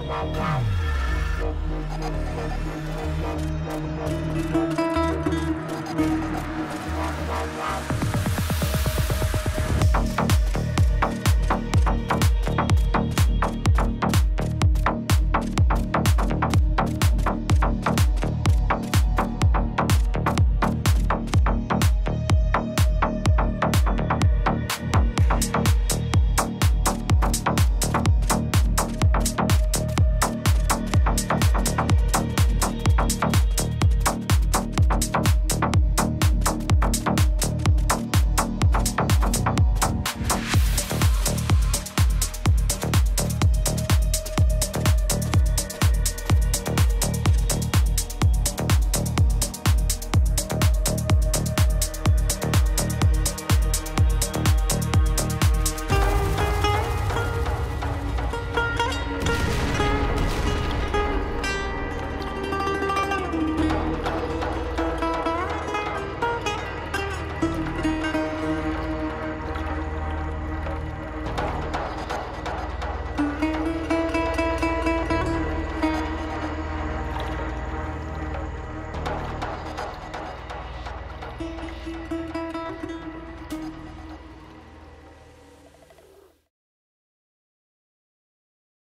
Wow.